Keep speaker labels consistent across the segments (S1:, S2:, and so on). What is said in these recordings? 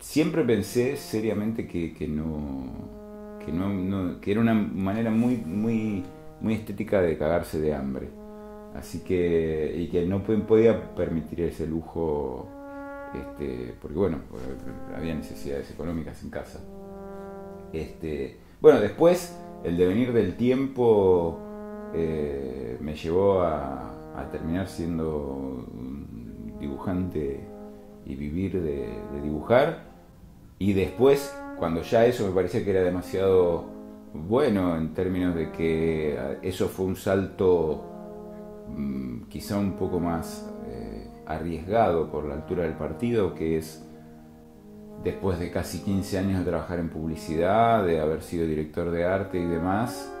S1: Siempre pensé seriamente que, no, que no, que era una manera muy, muy, muy estética de cagarse de hambre. Así que, y que no podía permitir ese lujo, este, porque bueno, había necesidades económicas en casa. Este, bueno, después el devenir del tiempo eh, me llevó a, terminar siendo dibujante y vivir de, dibujar. Y después, cuando ya eso me parecía que era demasiado bueno en términos de que eso fue un salto mm, quizá un poco más arriesgado por la altura del partido, que es después de casi 15 años de trabajar en publicidad, de haber sido director de arte y demás,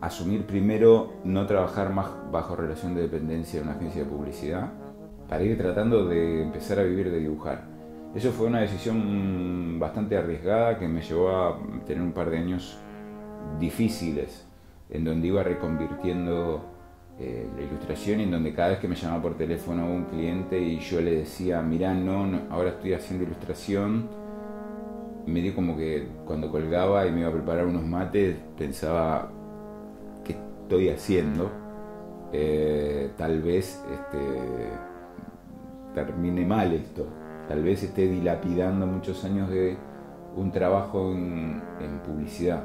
S1: asumir primero no trabajar más bajo relación de dependencia en una agencia de publicidad, para ir tratando de empezar a vivir de dibujar. Eso fue una decisión bastante arriesgada que me llevó a tener un par de años difíciles, en donde iba reconvirtiendo eh, la ilustración en donde cada vez que me llamaba por teléfono un cliente y yo le decía, mirá, no, ahora estoy haciendo ilustración, me dio como que cuando colgaba y me iba a preparar unos mates, pensaba, ¿qué estoy haciendo? Eh, tal vez este, termine mal esto, tal vez esté dilapidando muchos años de un trabajo en publicidad